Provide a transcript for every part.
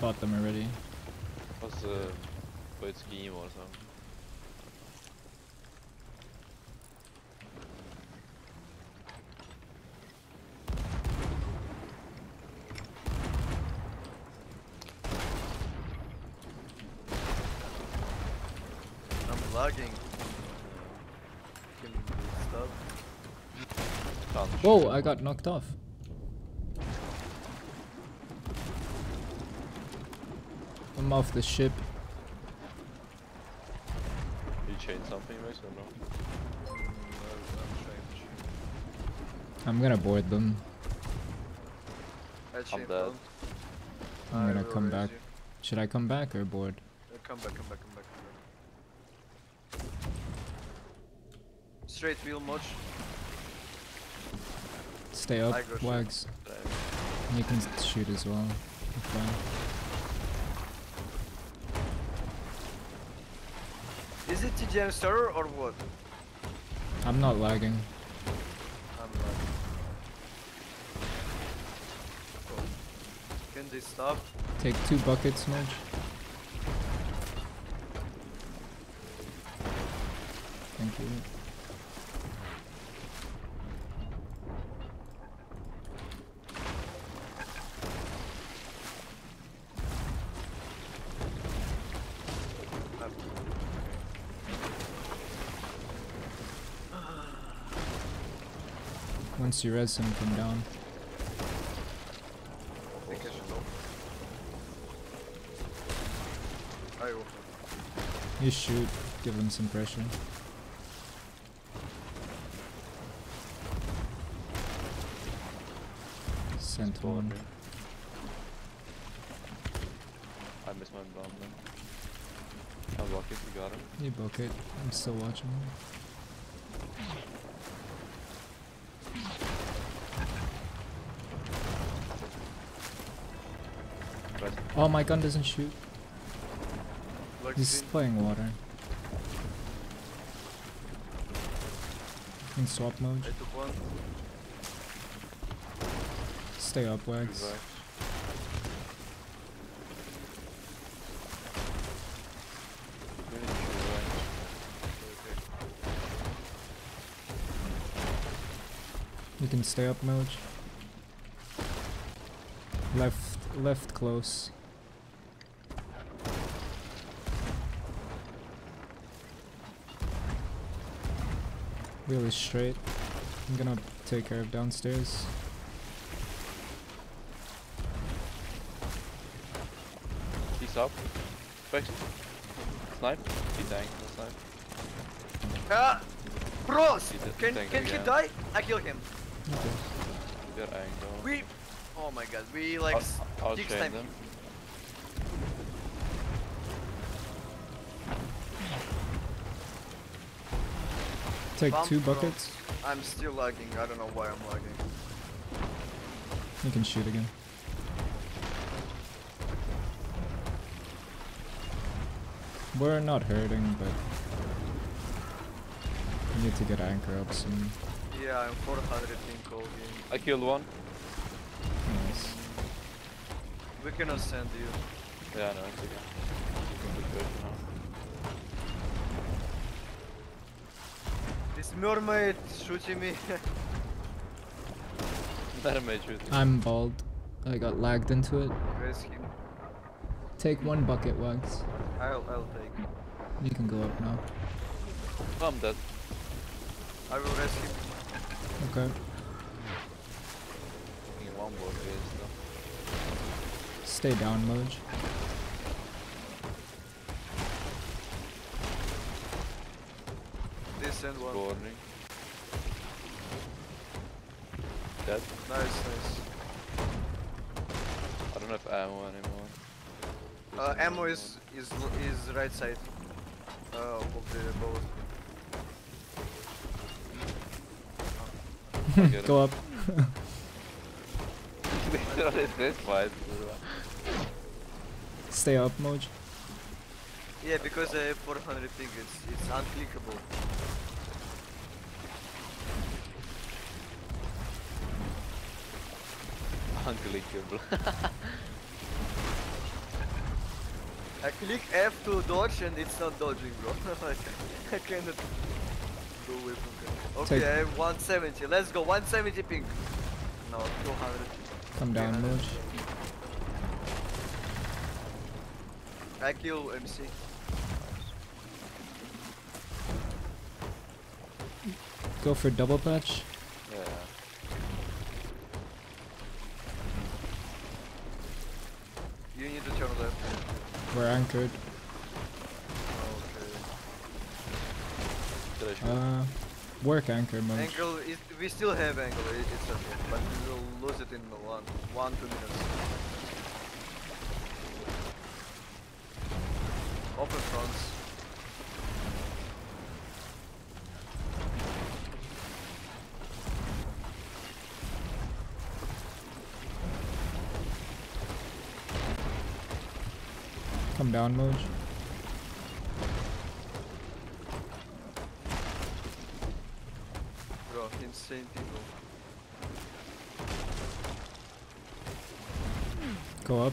bought them already. Was uh, på ett scheme or something. I'm lagging. Can you stop? Whoa, I got knocked off. I'm off the ship. You change something, Max, or no? I'm, I'm trying to change. I'm gonna board them. I changed dead. one. I'm gonna will come back. you. Should I come back or board? Uh, come back, come back, come back, come back. Straight wheel much. Stay up, I go shoot. Wags. Right. You can shoot as well. Okay. Is server or what? I'm not lagging. I'm lagging. Cool. Oh. Can they stop? Take two buckets, Midge. Thank you. Up. Once you res him, come down. I think I should go. I will. You shoot, give him some pressure. Sent one. I missed my bomb then. I'll block it, you got him. You book it. I'm still watching. Right. Oh, my gun doesn't shoot. Like He's playing water. In swap mode. I took one. Stay up, Wags. Revive. We need to revive. Okay. You can stay up, Moj. Left, left close. Really straight. I'm gonna take care of downstairs. He's up. Specs. Snipe. He tanked. No snipe. Ah! Bros! Can, can he die? I kill him. Okay. They're angle. We... Oh my god, we like... I'll, s- I'll chain time- them. Take Bump two from- buckets. I'm still lagging, I don't know why I'm lagging. You can shoot again. We're not hurting, but we need to get anchor up soon. Yeah, I'm 400 in cold game. I killed one. Nice. We cannot send you. Yeah, no, it's okay. Good version mermaid shooting me. Mermaid shooting. I'm bald. I got lagged into it. Raise him. Take one bucket, Wags. I'll, I'll take. You can go up now. I'm dead. I will raise him. Okay. In one more phase though. Stay down, Moj. This and one. Warning. Dead. Nice, nice. I don't have ammo anymore. Uh, ammo is is is right side. Uh, of the boat. Get go up. Literally this fight. Stay up, Moj. Yeah, because I have 400 thing, it's it's unclickable. Unclickable. I click F to dodge and it's not dodging, bro. like, I cannot go away from it. Okay, Take- I have 170. Let's go. 170 ping. No, 200. Come down, Yeah. Moj. I kill MC. Go for double patch. Yeah. You need to turn left. We're anchored. Okay. Did I shoot? Uh, work anchor, Moj. Angle is we still have angle. It, it's okay, but we will lose it in one, one, two minutes. Open fronts. Come down, Moj. Bro, insane people. Go up.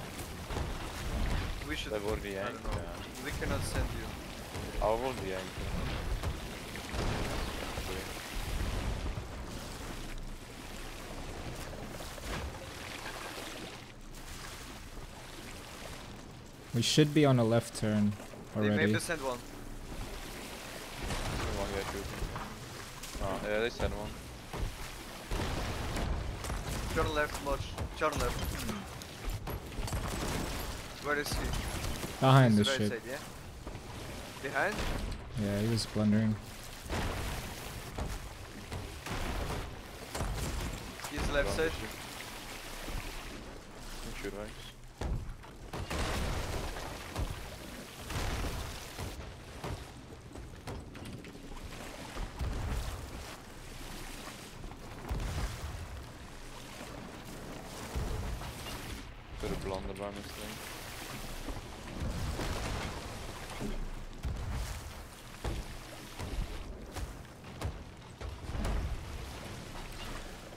We should. They've already I don't know. yeah. We cannot send you. I will be yanked. We should be on a left turn They already. maybe send one. One guy shooting. Oh, ah, yeah, they sent one. Turn left, much. Turn left. Where is he? Behind the He's right ship. side, yeah? Behind? Yeah, he was blundering. He's left Don't side. shoot. Don't shoot, Rex. Could have blundered by mistake.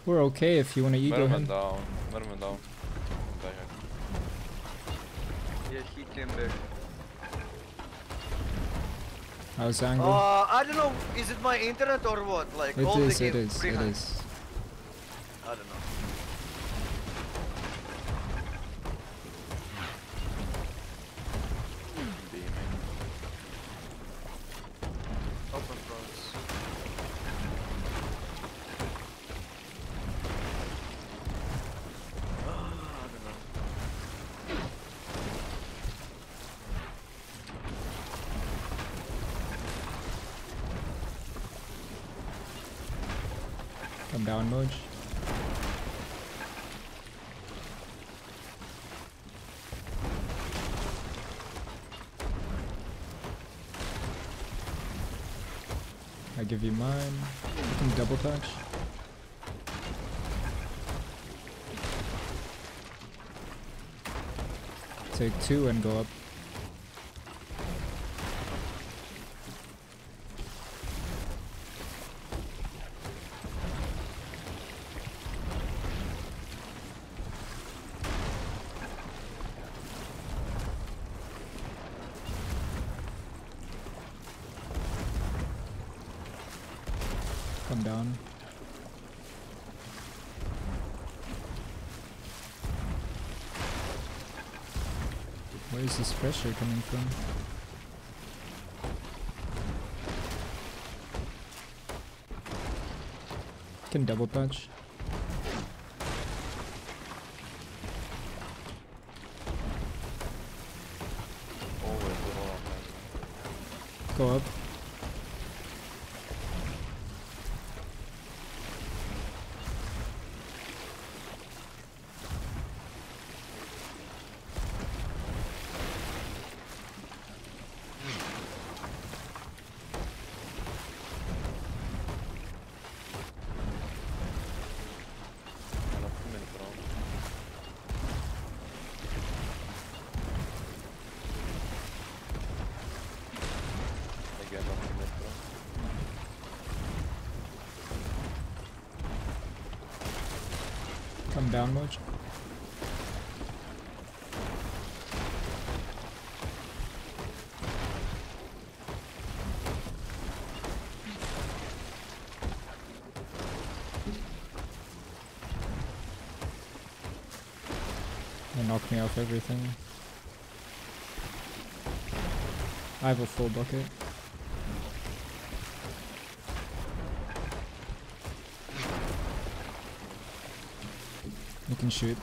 We're okay if you want to ego Merman him. down. Merman down. Yeah, he came back. How's angle? Uh, I don't know, is it my internet or what? Like, it all is, the game is, it freehand. I don't know. Beaming. Open fronts. Ah, I don't know. Come down, Moj. I give you mine. You can double touch. Take two and go up. Come down. Where is this pressure coming from? Can double punch. down much? They knocked me off everything. I have a full bucket. You can shoot.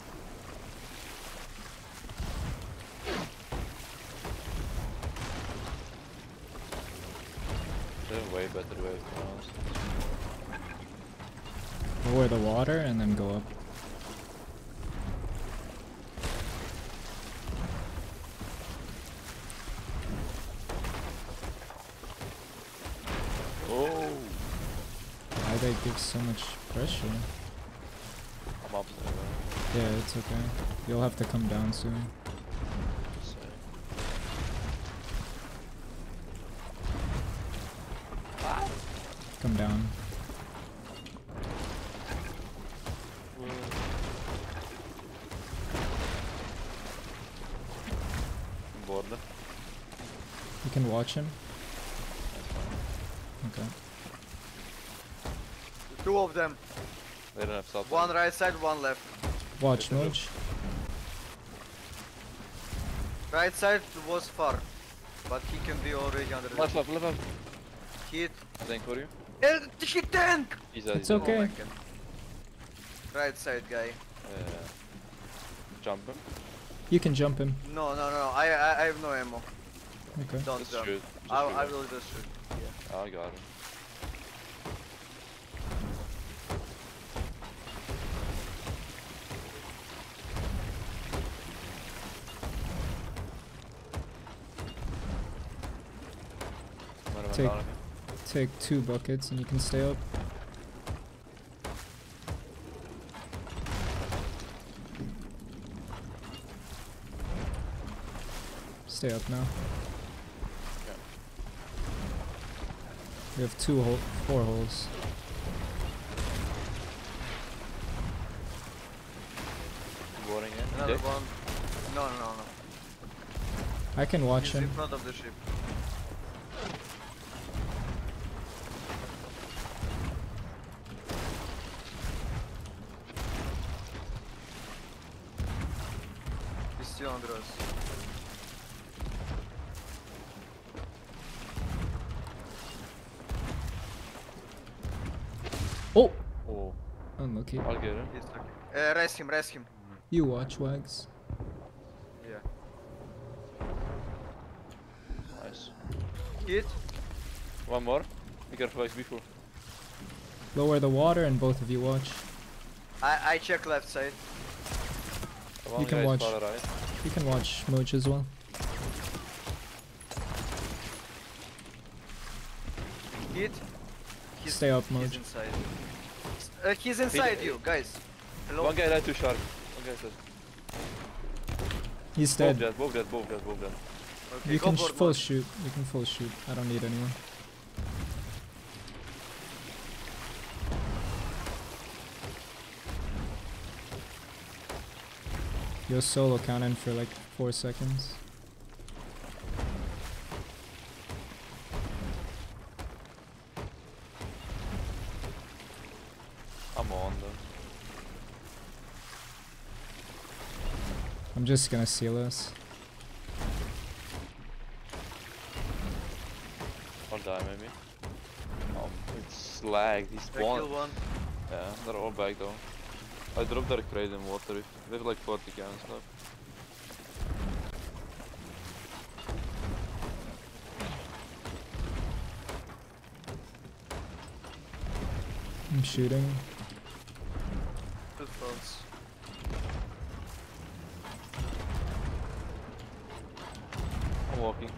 They're way better way, to. Lower the water and then go up. Oh! Why they give so much pressure? I'm up there. Yeah, it's okay. You'll have to come down soon. So, Come down. Border. You can watch him. That's fine. Okay. Two of them. They don't have sub. One right side, one left. Watch, Good to know. Moj. Right side was far. But he can be already under the Left, left, left, left. hit. Tank for you. Eh, he tank! He's dead, It's he's okay. Oh. Right side guy. Yeah. Jump him. You can jump him. No, no, no. I, I, I have no ammo. Okay. Don't Just jump. shoot. Just I, shoot I will just shoot. Yeah. I got him. Might have Take- went down again. Take two buckets and you can stay up. Stay up now. Yeah. We have two hole, four holes. Boarding in. Another Dick? one. No, no, no, no. I can watch He's in him. front of the ship. Under us. Oh! Oh, Unlucky. I'll get him. He's lucky. Uh, rest him, rest him. You watch, Wags. Yeah. Nice. Hit. One more. Be careful, guys, before. Lower the water and both of you watch. I, I check left side. One can watch. right. You can watch Moj as well. Hit. He's, Stay up, He's inside. Uh, he's inside you, guys. Hello? One guy died too sharp. One guy dead. He's Both dead. dead, both dead, both dead, both dead. Okay, You can sh for full Moj. shoot. You can full shoot. I don't need anyone. Yo solo cannon for like four seconds. I'm on though. I'm just gonna seal us. I'll die maybe. Um, it's lagged. He's I kill one. one. Yeah, they're all back though. I dropped their crate in water. If they have like 40 cans left. I'm shooting. I'm walking.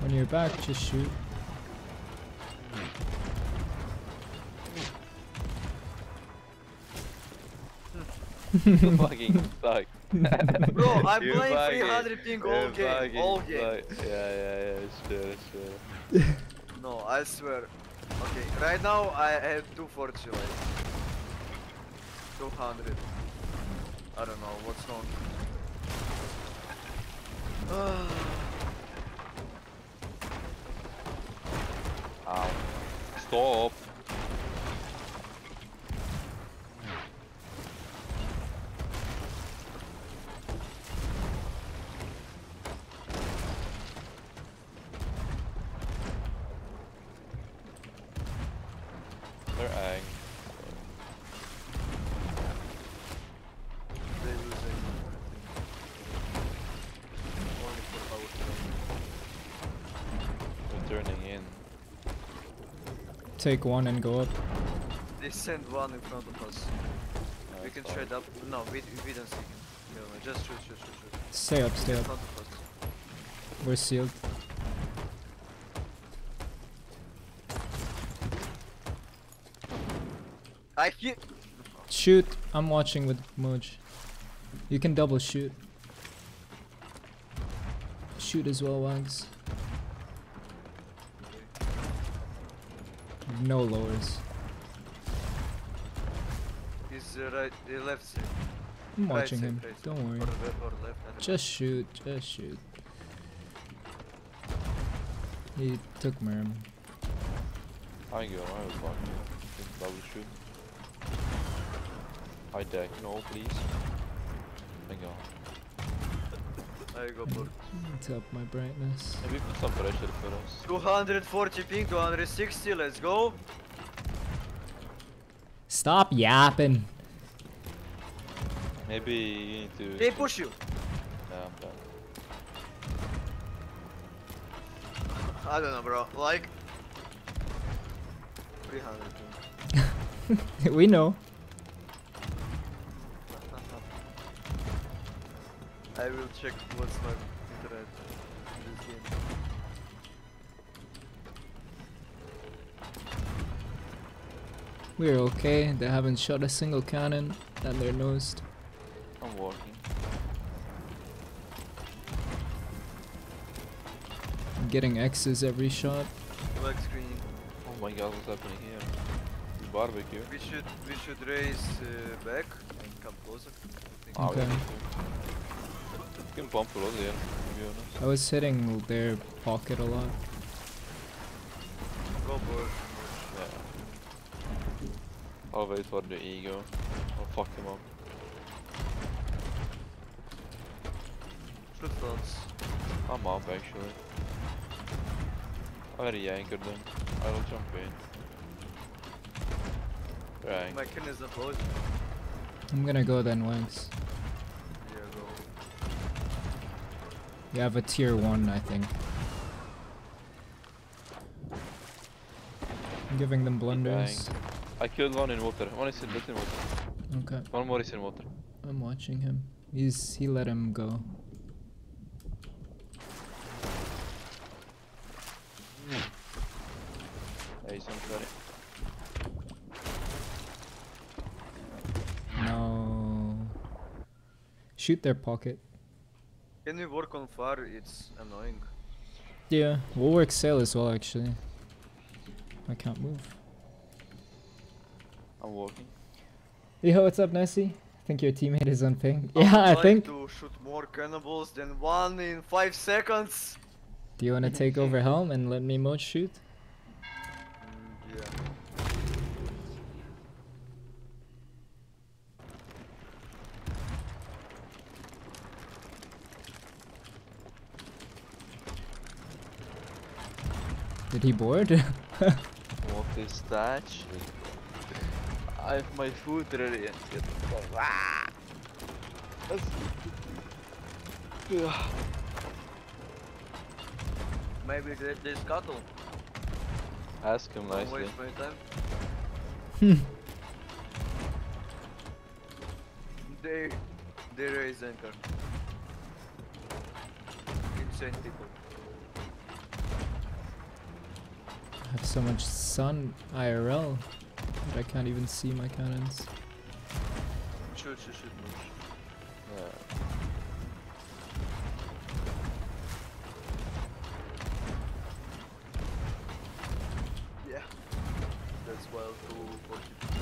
When you're back, just shoot. Fucking suck. Bro, I'm You playing 300 ping all game, all game. suck. Yeah, yeah, yeah, sure, sure. No, I swear. Okay, right now I have 240 like. 200. I don't know what's wrong. Ow. Stop. Take one and go up. They send one in front of us. We can fine. trade up. No, we, we don't see him. No, no, just shoot, shoot, shoot, shoot. Stay up, stay up. front of us. We're sealed. I hit. Shoot. I'm watching with Moj. You can double shoot. Shoot as well, Wags. No lowers. He's uh, right, the left side. I'm Right watching side, him. right. Don't Or, worry. the, or left. I don't know. Just shoot. Just shoot. He took Merm. I can go, I was fine. Just double shoot. High deck, no please. Thank God. I go for Let's up my brightness. Maybe put some pressure for us. 240 ping, 260. Let's go. Stop yapping. Maybe you need to... They push you. Yeah, I'm done. I don't know, bro. Like 300 ping. we know. Check what's my internet in this game. We're okay. They haven't shot a single cannon and they're nosed. I'm walking. I'm getting X's every shot. Black screen. Oh my god, what's happening here? The barbecue. We should we should raise uh, back and come closer. I think. Oh, Okay. Yeah, You can bump a lot here, to be honest. I was hitting their pocket a lot. Go for Yeah. I'll wait for the ego. I'll fuck him up. shoot fronts. I'm up actually. I already anchored them. I will jump in. Right. My kin is not low. I'm gonna go then, Wags. Yeah, go. You have a tier 1, I think. I'm giving them blunders. I killed one in water. One is in, in water. Okay, One more is in water. I'm watching him. He's he let him go. Mm. Hey, somebody. No. Shoot their pocket. Can we work on fire? It's annoying. Yeah, we'll work sail as well actually. I can't move. I'm walking. Yo, what's up, Nessie? I think your teammate is on ping. would Yeah, I like think. to shoot more cannibals than one in five seconds. Do you want to take over helm and let me mode shoot? Did he board? What is that? shit? I have my food ready and shit. Ah! That's- Ugh. Maybe they, they scuttle. Ask him Don't nicely. waste my time. Hmm. They they raise anchor. Insane people. I have so much sun IRL that I can't even see my cannons. Yeah. Yeah. That's watch it.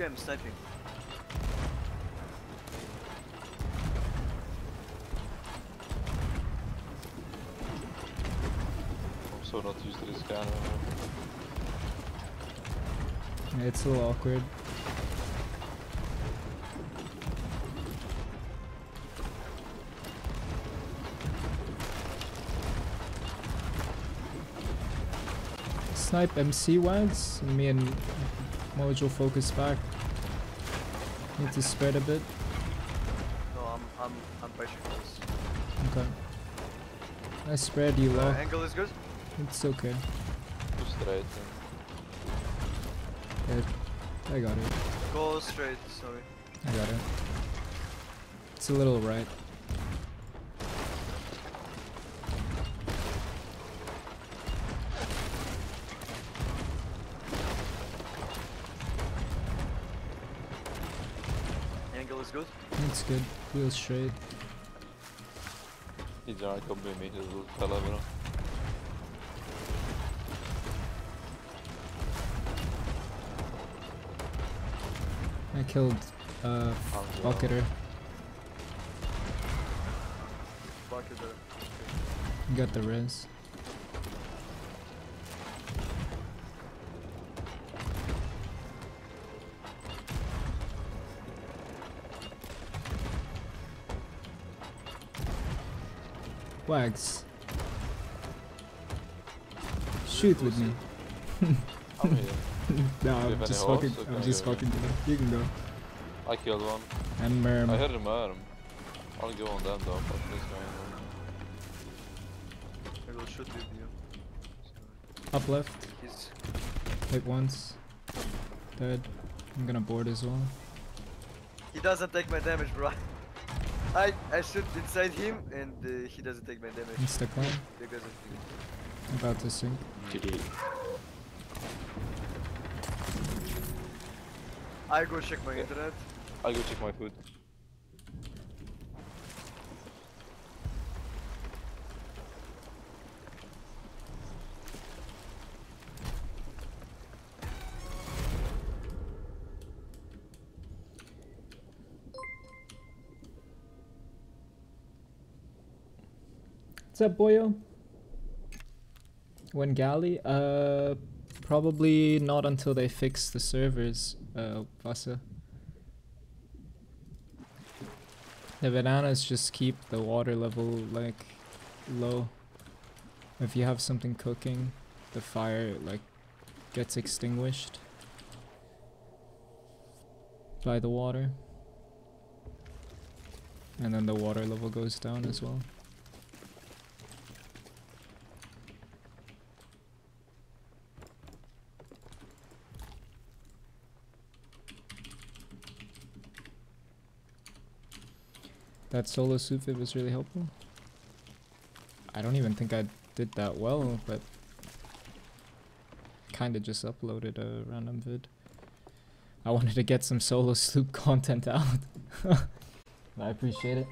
Yeah, I'm sniping. So not used to this kind Yeah, It's a little awkward. Snipe MC wags, and me and Mojo focus back. Need to spread a bit. No, I'm I'm I'm pushing this. Okay. I spread you Uh, low. angle is good. It's okay. Too straight. and- I got it. Go straight, sorry. I got it. It's a little right. Angle is good. It's good. Wheel straight. Niet zo, ik kom bij mij, dat is ook fella bro. Killed uh Angela. Bucketer. Got the res. Wags. Shoot with me. I'm here. no, I'm just fucking. I'm just fucking. You can go. I killed one. And Merm. I hit him arm. I'll go on them though, but this guy. I will shoot with you. Up left. He's Hit once. Dead. I'm gonna board as well. he doesn't take my damage, bro. I I shoot inside him and uh, he doesn't take my damage Insta climb. because of me. About to sink. GG. I go check my internet. I'll go check my food. What's up, boyo? When Galley? Uh, probably not until they fix the servers, uh, Vasa. The bananas just keep the water level, like, low. If you have something cooking, the fire, like, gets extinguished by the water. And then the water level goes down as well. That solo sufib was really helpful. I don't even think I did that well, but kinda just uploaded a random vid. I wanted to get some solo sloop content out. I appreciate it.